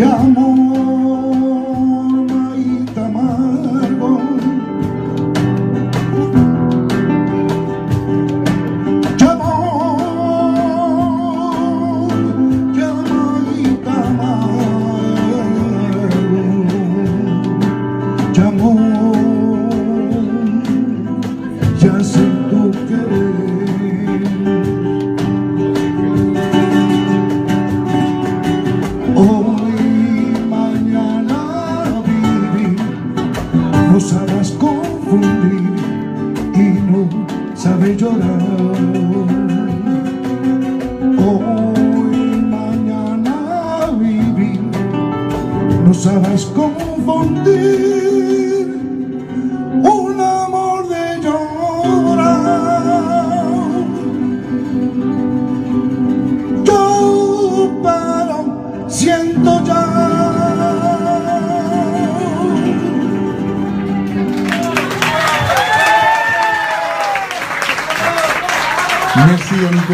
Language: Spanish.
amor ya sé tu querer no sabes confundir y no sabes llorar. Hoy, mañana vivir, no sabes confundir un amor de llorar. Yo pero siento ya Merci Nicolas.